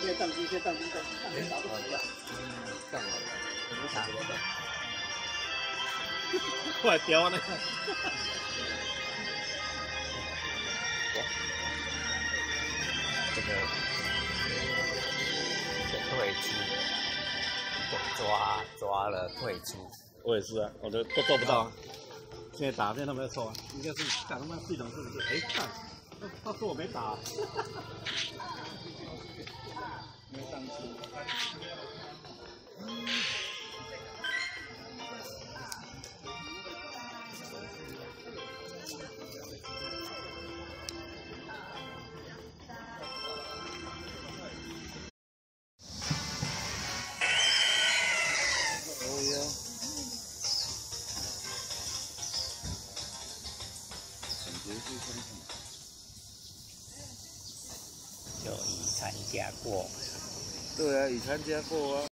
现在当兵，现在当兵，当当兵打不死了。干了，怎么打？快叼那个！这个这退出，抓抓了退出。我也是啊，我都都做不到。现在打现在他们在抽啊，应该是打他妈系统是不是？哎，看，他说我没打。就已参加过。对啊，已参加过啊。